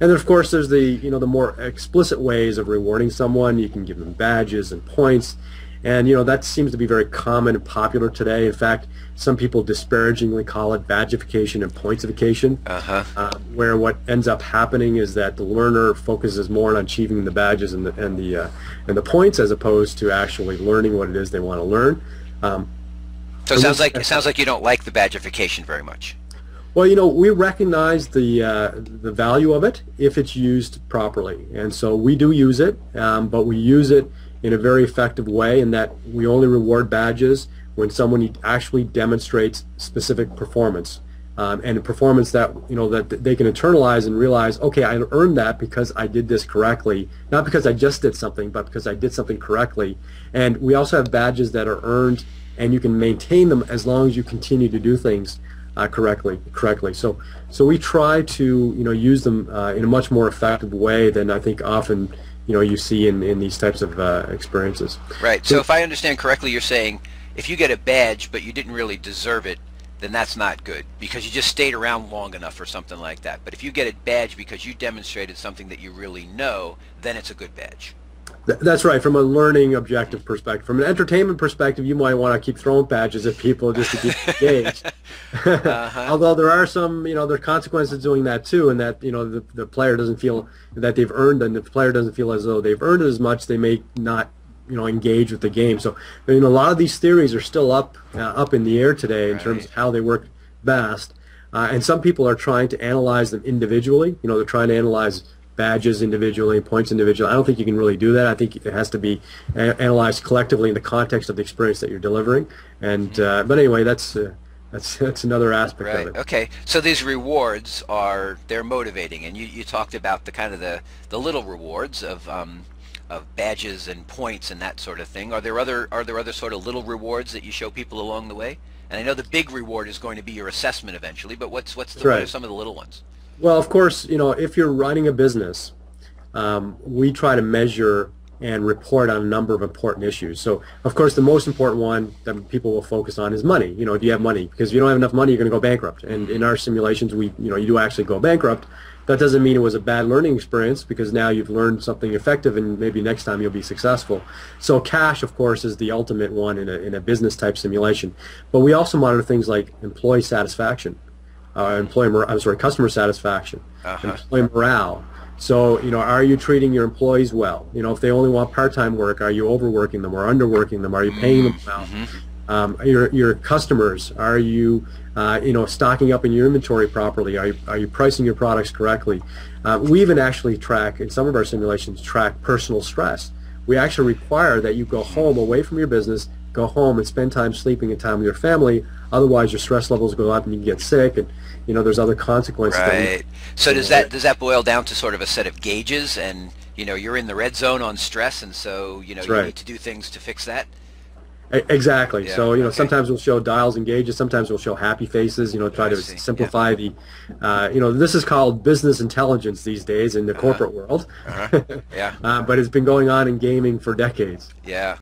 And then of course there's the you know the more explicit ways of rewarding someone. You can give them badges and points, and you know that seems to be very common and popular today. In fact, some people disparagingly call it badgeification and pointsification, Uh-huh. uh, where what ends up happening is that the learner focuses more on achieving the badges and the and the uh, and the points as opposed to actually learning what it is they want to learn. Um, So it sounds like it sounds like you don't like the badgeification very much. Well, you know, we recognize the uh, the value of it if it's used properly, and so we do use it, um, but we use it in a very effective way in that we only reward badges when someone actually demonstrates specific performance, um, and a performance that you know that they can internalize and realize, okay, I earned that because I did this correctly, not because I just did something, but because I did something correctly. And we also have badges that are earned, and you can maintain them as long as you continue to do things uh, correctly. Correctly. So so we try to you know use them uh, in a much more effective way than I think often you know you see in, in these types of uh, experiences. Right. So if I understand correctly, you're saying if you get a badge but you didn't really deserve it, then that's not good because you just stayed around long enough or something like that. But if you get a badge because you demonstrated something that you really know, then it's a good badge. Th- That's right. From a learning objective perspective, from an entertainment perspective, you might want to keep throwing badges at people just to keep engaged. Uh-huh. Although there are some, you know, there are consequences to doing that too, and that you know the, the player doesn't feel that they've earned, and if the player doesn't feel as though they've earned it as much, they may not, you know, engage with the game. So, you know, a lot of these theories are still up uh, up in the air today in terms of how they work best, uh, and some people are trying to analyze them individually. You know, they're trying to analyze badges individually, points individually. I don't think you can really do that. I think it has to be analyzed collectively in the context of the experience that you're delivering. And uh, but anyway, that's uh, that's that's another aspect Right. of it. Okay. So these rewards are they're motivating, and you, you talked about the kind of the the little rewards of um, of badges and points and that sort of thing. Are there other are there other sort of little rewards that you show people along the way? And I know the big reward is going to be your assessment eventually, but what's what's the, That's what are some of the little ones? Well, of course, you know, if you're running a business, um, we try to measure and report on a number of important issues. So, of course, the most important one that people will focus on is money. You know, do you have money? Because if you don't have enough money, you're going to go bankrupt. And in our simulations, we, you know, you do actually go bankrupt. That doesn't mean it was a bad learning experience because now you've learned something effective and maybe next time you'll be successful. So cash, of course, is the ultimate one in a, in a business type simulation. But we also monitor things like employee satisfaction uh, employee, mor- I'm sorry, customer satisfaction, Uh-huh. employee morale. So, you know, are you treating your employees well? You know, if they only want part-time work, are you overworking them or underworking them? Are you paying them well? Um, your your customers, are you, uh, you know, stocking up in your inventory properly? Are you, are you pricing your products correctly? Uh, we even actually track, in some of our simulations, track personal stress. We actually require that you go home away from your business, go home and spend time sleeping and time with your family. Otherwise, your stress levels go up and you get sick, and you know there's other consequences. Right. So does that does that boil down to sort of a set of gauges, and you know you're in the red zone on stress, and so you know you right. need to do things to fix that. Exactly. Yeah, so you know, okay. sometimes we'll show dials and gauges. Sometimes we'll show happy faces. You know, try I to see, yeah. simplify the. Uh, you know, this is called business intelligence these days in the corporate world. Uh-huh. Yeah. uh, but it's been going on in gaming for decades. Yeah.